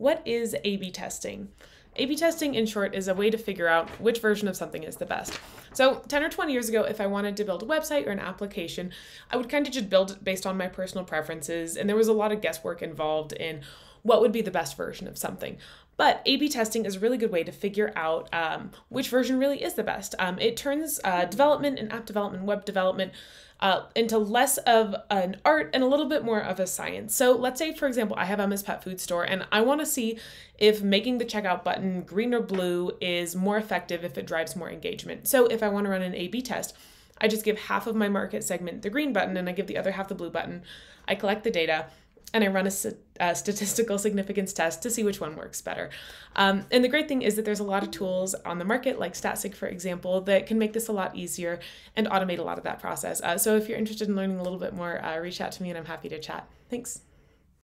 What is A B testing? A B testing, in short, is a way to figure out which version of something is the best. So, 10 or 20 years ago, if I wanted to build a website or an application, I would kind of just build it based on my personal preferences, and there was a lot of guesswork involved in what would be the best version of something. But A B testing is a really good way to figure out um, which version really is the best. Um, it turns uh, development and app development, web development, uh, into less of an art and a little bit more of a science. So let's say, for example, I have Emma's Pet Food Store and I want to see if making the checkout button green or blue is more effective if it drives more engagement. So if I want to run an A B test, I just give half of my market segment the green button and I give the other half the blue button. I collect the data and I run a, a, statistical significance test to see which one works better. Um, and the great thing is that there's a lot of tools on the market, like Statsig, for example, that can make this a lot easier and automate a lot of that process. Uh, so if you're interested in learning a little bit more, uh, reach out to me and I'm happy to chat. Thanks.